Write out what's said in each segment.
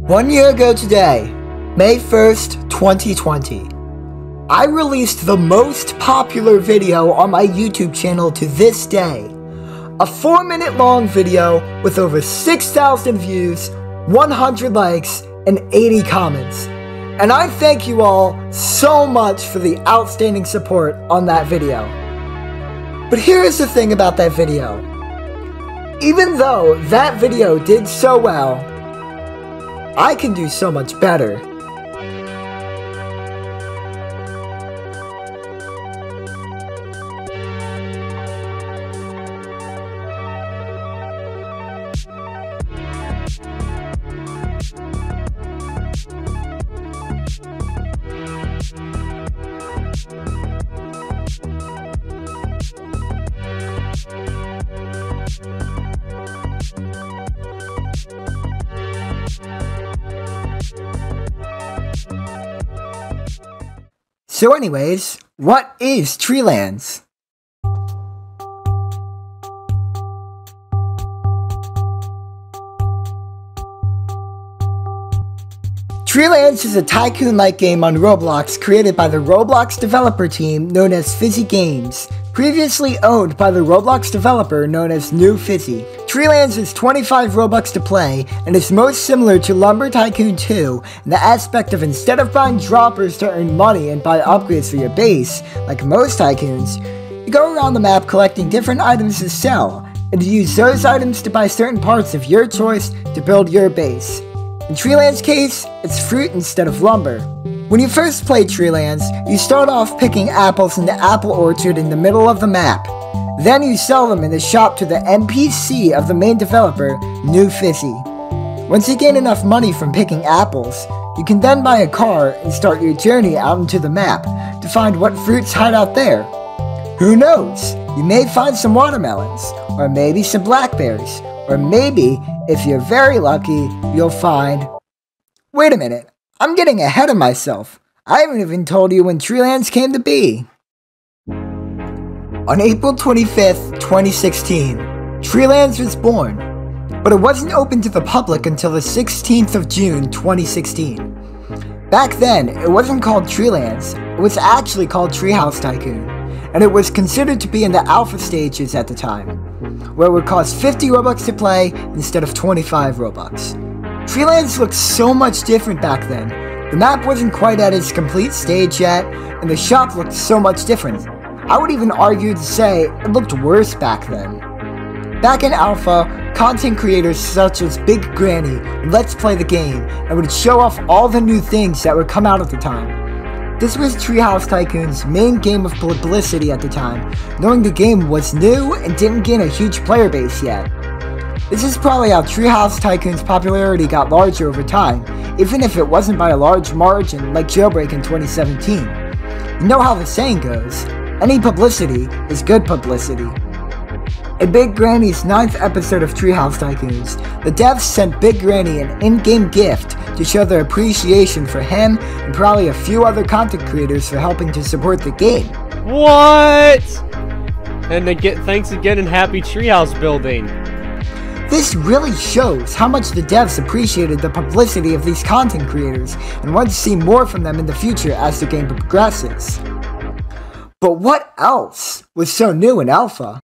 One year ago today, May 1st, 2020, I released the most popular video on my YouTube channel to this day. A 4 minute long video with over 6,000 views, 100 likes, and 80 comments. And I thank you all so much for the outstanding support on that video. But here is the thing about that video. Even though that video did so well, I can do so much better. So anyways, what is Treelands? Treelands is a tycoon-like game on Roblox created by the Roblox developer team known as Fissy Games, previously owned by the Roblox developer known as New Fissy. Treelands is 25 Robux to play and is most similar to Lumber Tycoon 2 in the aspect of instead of buying droppers to earn money and buy upgrades for your base, like most tycoons, you go around the map collecting different items to sell, and you use those items to buy certain parts of your choice to build your base. In Treeland's case, it's fruit instead of lumber. When you first play Treelands, you start off picking apples in the apple orchard in the middle of the map. Then you sell them in the shop to the NPC of the main developer, New Fissy. Once you gain enough money from picking apples, you can then buy a car and start your journey out into the map to find what fruits hide out there. Who knows? You may find some watermelons, or maybe some blackberries, or maybe, if you're very lucky, you'll find. Wait a minute, I'm getting ahead of myself. I haven't even told you when Treelands came to be. On April 25th, 2016, Treelands was born, but it wasn't open to the public until the 16th of June 2016. Back then, it wasn't called Treelands, it was actually called Treehouse Tycoon, and it was considered to be in the alpha stages at the time, where it would cost 50 Robux to play instead of 25 Robux. Treelands looked so much different back then. The map wasn't quite at its complete stage yet, and the shop looked so much different. I would even argue to say it looked worse back then. Back in Alpha, content creators such as Big Granny would let's play the game and would show off all the new things that would come out at the time. This was Treehouse Tycoon's main game of publicity at the time, knowing the game was new and didn't gain a huge player base yet. This is probably how Treehouse Tycoon's popularity got larger over time, even if it wasn't by a large margin like Jailbreak in 2017. You know how the saying goes, any publicity is good publicity. In Big Granny's ninth episode of Treehouse Tycoons, the devs sent Big Granny an in-game gift to show their appreciation for him and probably a few other content creators for helping to support the game. What? And get thanks again and happy treehouse building. This really shows how much the devs appreciated the publicity of these content creators and want to see more from them in the future as the game progresses. But what else was so new in Alpha?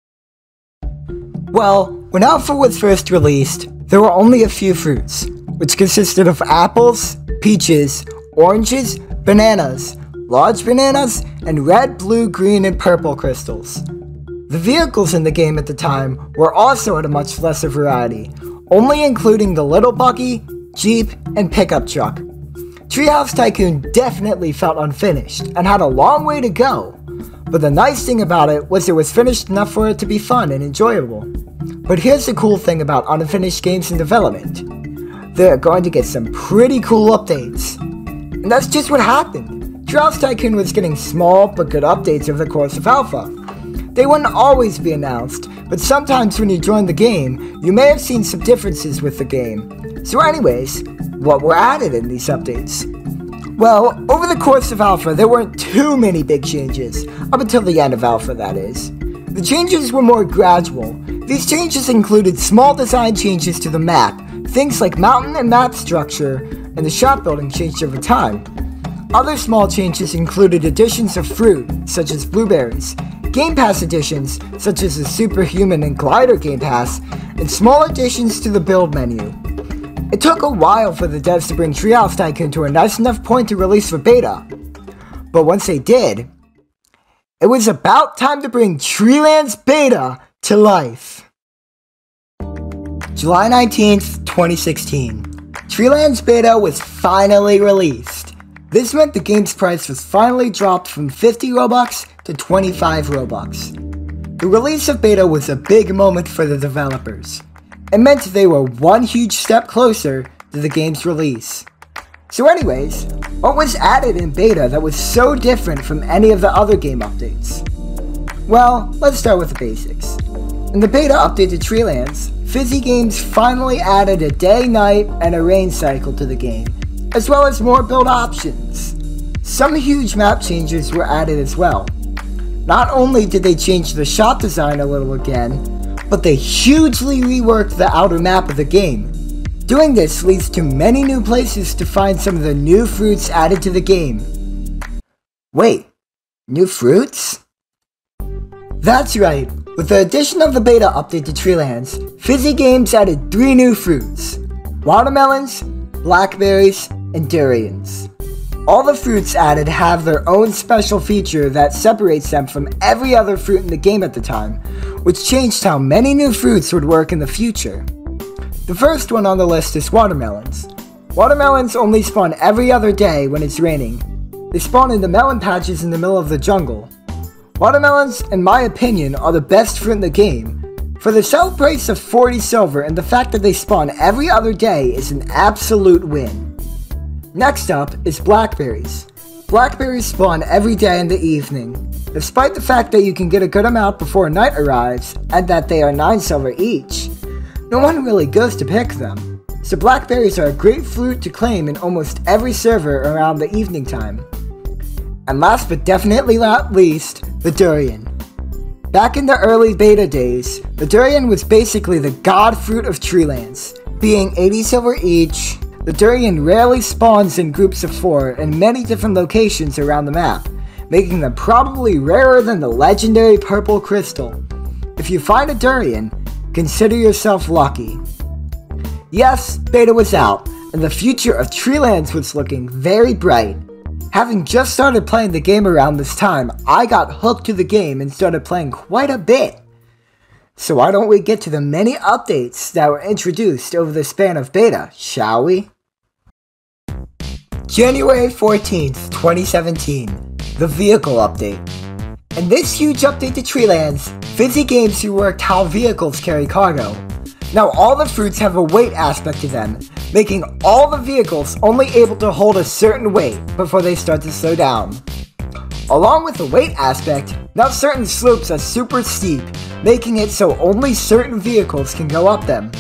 Well, when Alpha was first released, there were only a few fruits, which consisted of apples, peaches, oranges, bananas, large bananas, and red, blue, green, and purple crystals. The vehicles in the game at the time were also at a much lesser variety, only including the little buggy, jeep, and pickup truck. Treehouse Tycoon definitely felt unfinished and had a long way to go, but the nice thing about it was it was finished enough for it to be fun and enjoyable. But here's the cool thing about unfinished games in development. They're going to get some pretty cool updates. And that's just what happened. Treehouse Tycoon was getting small but good updates over the course of Alpha. They wouldn't always be announced, but sometimes when you join the game, you may have seen some differences with the game. So anyways, what were added in these updates? Well, over the course of Alpha, there weren't too many big changes, up until the end of Alpha, that is. The changes were more gradual. These changes included small design changes to the map, Things like mountain and map structure and the shop building changed over time. Other small changes included additions of fruit, such as blueberries, Game Pass additions, such as the Superhuman and Glider Game Pass, and small additions to the build menu. It took a while for the devs to bring Treehouse Tycoon to a nice enough point to release for beta. But once they did, it was about time to bring Treelands Beta to life. July 19th, 2016. Treelands Beta was finally released. This meant the game's price was finally dropped from 50 Robux to 25 Robux. The release of beta was a big moment for the developers. It meant they were one huge step closer to the game's release. So anyways, what was added in beta that was so different from any of the other game updates? Well, let's start with the basics. In the beta update to Treelands, Fissy Games finally added a day, night, and a rain cycle to the game, as well as more build options. Some huge map changes were added as well. Not only did they change the shop design a little again, but they hugely reworked the outer map of the game. Doing this leads to many new places to find some of the new fruits added to the game. Wait, new fruits? That's right, with the addition of the beta update to Treelands, Fissy Games added three new fruits. Watermelons, blackberries, and durians. All the fruits added have their own special feature that separates them from every other fruit in the game at the time, which changed how many new fruits would work in the future. The first one on the list is watermelons. Watermelons only spawn every other day when it's raining. They spawn in the melon patches in the middle of the jungle. Watermelons, in my opinion, are the best fruit in the game. For the sell price of 40 silver and the fact that they spawn every other day is an absolute win. Next up is blackberries. Blackberries spawn every day in the evening. Despite the fact that you can get a good amount before night arrives, and that they are 9 silver each, no one really goes to pick them. So blackberries are a great fruit to claim in almost every server around the evening time. And last but definitely not least, the durian. Back in the early beta days, the durian was basically the god fruit of Treelands, being 80 silver each, the durian rarely spawns in groups of four in many different locations around the map, making them probably rarer than the legendary purple crystal. If you find a durian, consider yourself lucky. Yes, beta was out, and the future of Treelands was looking very bright. Having just started playing the game around this time, I got hooked to the game and started playing quite a bit. So why don't we get to the many updates that were introduced over the span of beta, shall we? January 14th, 2017, the vehicle update. In this huge update to Treelands, Fissy Games reworked how vehicles carry cargo. Now all the fruits have a weight aspect to them, making all the vehicles only able to hold a certain weight before they start to slow down. Along with the weight aspect, now certain slopes are super steep, making it so only certain vehicles can go up them.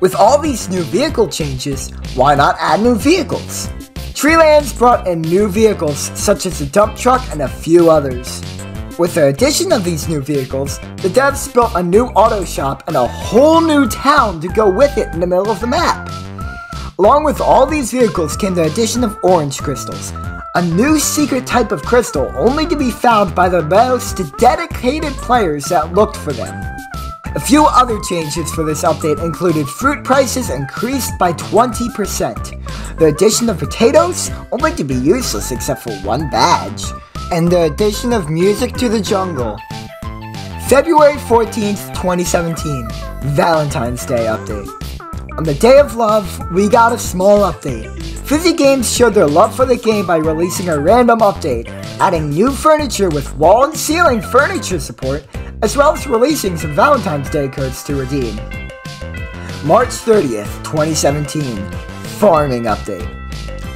With all these new vehicle changes, why not add new vehicles? Treelands brought in new vehicles such as the dump truck and a few others. With the addition of these new vehicles, the devs built a new auto shop and a whole new town to go with it in the middle of the map. Along with all these vehicles came the addition of orange crystals, a new secret type of crystal only to be found by the most dedicated players that looked for them. A few other changes for this update included fruit prices increased by 20%, the addition of potatoes only to be useless except for one badge, and the addition of music to the jungle. February 14th, 2017, Valentine's Day update. On the day of love, we got a small update. Fissy Games showed their love for the game by releasing a random update, adding new furniture with wall and ceiling furniture support, as well as releasing some Valentine's Day codes to redeem. March 30th, 2017, Farming Update.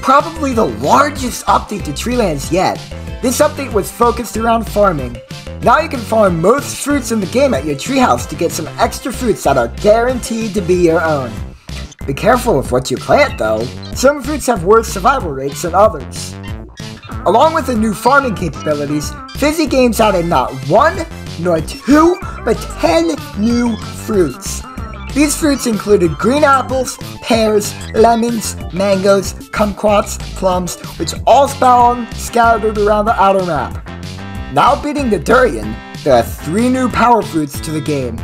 Probably the largest update to Treelands yet, this update was focused around farming. Now you can farm most fruits in the game at your treehouse to get some extra fruits that are guaranteed to be your own. Be careful of what you plant though. Some fruits have worse survival rates than others. Along with the new farming capabilities, Fissy Games added not one, nor two, but ten new fruits. These fruits included green apples, pears, lemons, mangoes, kumquats, plums, which all spawn scattered around the outer map. Now beating the durian, there are three new power fruits to the game.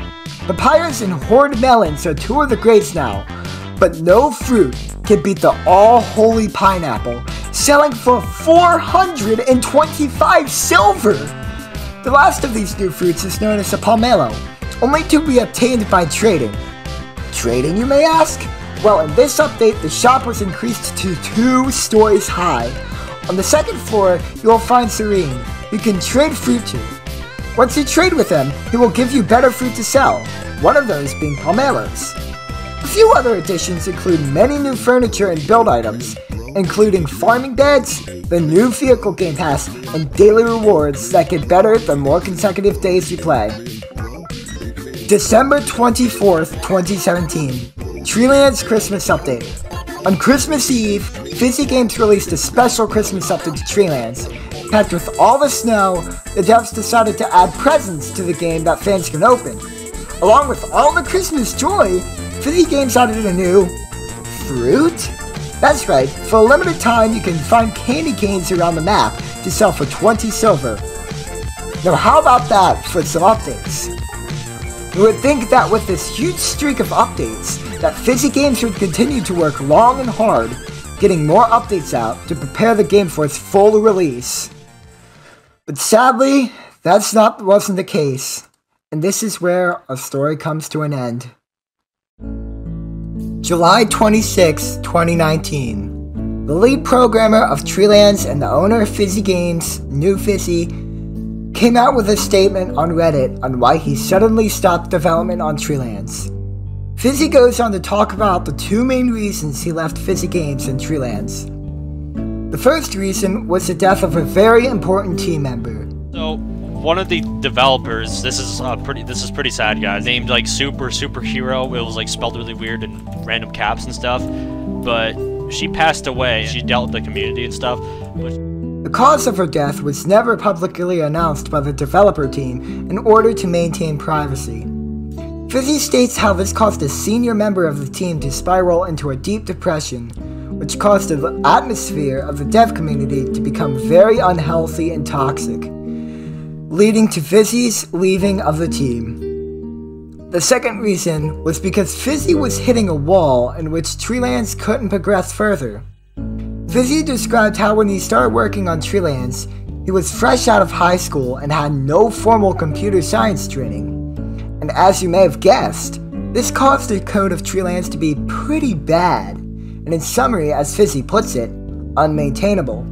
Papayas and horned melons are two of the greats now, but no fruit can beat the all-holy pineapple, selling for 425 silver! The last of these new fruits is known as a pomelo, only to be obtained by trading. Trading, you may ask? Well, in this update, the shop was increased to two stories high. On the second floor, you will find Serene. You can trade fruit to. Once you trade with him, he will give you better fruit to sell, one of those being pomelos. A few other additions include many new furniture and build items, including farming beds, the new vehicle game pass, and daily rewards that get better the more consecutive days you play. December 24th, 2017, Treelands Christmas Update. On Christmas Eve, Fissy Games released a special Christmas update to Treelands. Packed with all the snow, the devs decided to add presents to the game that fans can open. Along with all the Christmas joy, Fissy Games added a new fruit? That's right, for a limited time you can find candy canes around the map to sell for 20 silver. Now how about that for some updates? You would think that with this huge streak of updates, that Fissy Games would continue to work long and hard, getting more updates out to prepare the game for its full release. But sadly, that's not wasn't the case, and this is where our story comes to an end. July 26, 2019. The lead programmer of Treelands and the owner of Fissy Games, New Fissy, came out with a statement on Reddit on why he suddenly stopped development on Treelands. Fissy goes on to talk about the two main reasons he left Fissy Games and Treelands. The first reason was the death of a very important team member. So, one of the developers, this is uh, pretty, this is pretty sad, guys. Named like Super Superhero. It was like spelled really weird and random caps and stuff. But she passed away. She dealt with the community and stuff. The cause of her death was never publicly announced by the developer team in order to maintain privacy. Fissy states how this caused a senior member of the team to spiral into a deep depression, which caused the atmosphere of the dev community to become very unhealthy and toxic, leading to Fissy's leaving of the team. The second reason was because Fissy was hitting a wall in which Treelands couldn't progress further. Fissy described how when he started working on Treelands, he was fresh out of high school and had no formal computer science training. And as you may have guessed, this caused the code of Treelands to be pretty bad, and in summary, as Fissy puts it, unmaintainable.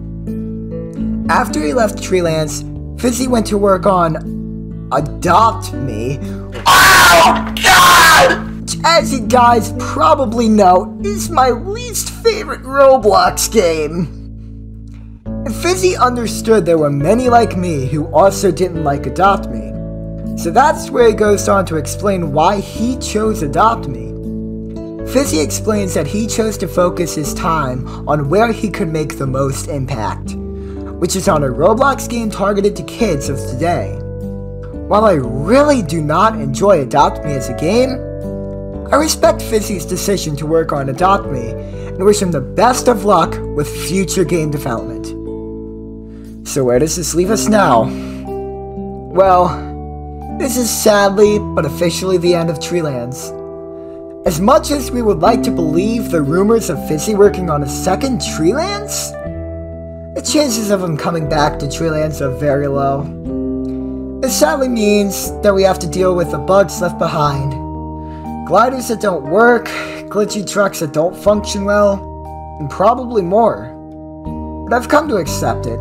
After he left Treelands, Fissy went to work on Adopt Me. Oh god! Which, as you guys probably know, is my least favorite Roblox game. Fissy understood there were many like me who also didn't like Adopt Me. So that's where he goes on to explain why he chose Adopt Me. Fissy explains that he chose to focus his time on where he could make the most impact, which is on a Roblox game targeted to kids of today. While I really do not enjoy Adopt Me as a game, I respect Fissy's decision to work on Adopt Me and wish him the best of luck with future game development. So where does this leave us now? Well, this is sadly but officially the end of Treelands. As much as we would like to believe the rumors of Fissy working on a second Treelands, the chances of him coming back to Treelands are very low. It sadly means that we have to deal with the bugs left behind. Gliders that don't work, glitchy trucks that don't function well, and probably more. But I've come to accept it.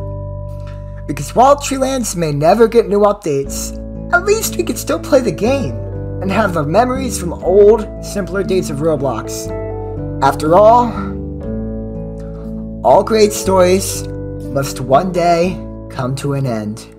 Because while Treelands may never get new updates, at least we can still play the game and have the memories from old, simpler days of Roblox. After all, all great stories must one day come to an end.